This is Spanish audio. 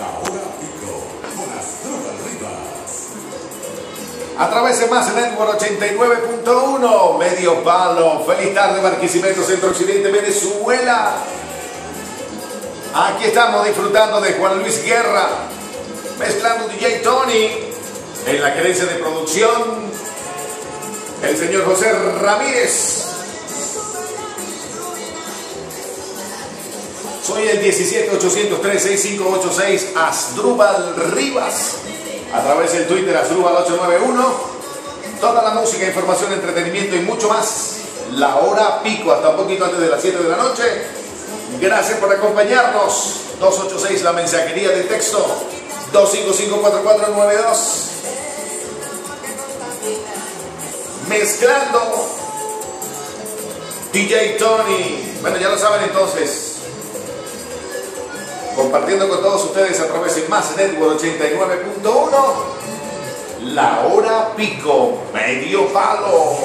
La hora pico con Asdrúbal Rivas. A través de Más Network 89.1, medio palo. Feliz tarde, Barquisimeto, Centro Occidente, Venezuela. Aquí estamos disfrutando de Juan Luis Guerra, mezclando DJ Tony. En la gerencia de producción, el señor José Ramírez. Soy el 17803-6586 Asdrúbal Rivas. A través del Twitter Asdrúbal 891. Toda la música, información, entretenimiento y mucho más. La hora pico, hasta un poquito antes de las 7 de la noche. Gracias por acompañarnos. 286 la mensajería de texto. 2554492. Mezclando. DJ Tony. Bueno, ya lo saben entonces compartiendo con todos ustedes a través de Más Network 89.1, la hora pico, medio palo.